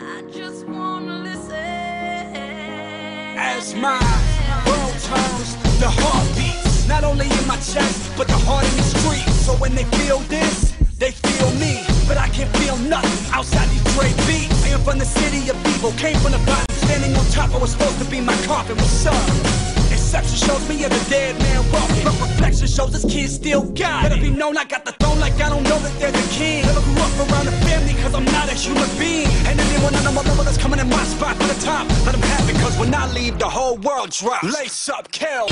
I just wanna listen. As my world turns, the heart beats not only in my chest, but the heart in the street. So when they feel this, they feel me. But I can't feel nothing outside these Dre beats. I am from the city of evil, came from the bottom, standing on top. I was supposed to be my coffin. What's up? Exception shows me as a dead man walking. But reflection shows this kid still got it. It be known I got the throne like I don't know that there's a cause I'm not a human being. And anyone on my level that's coming in my spot for the top, let them have it cause when I leave the whole world drops. Lace up, kill.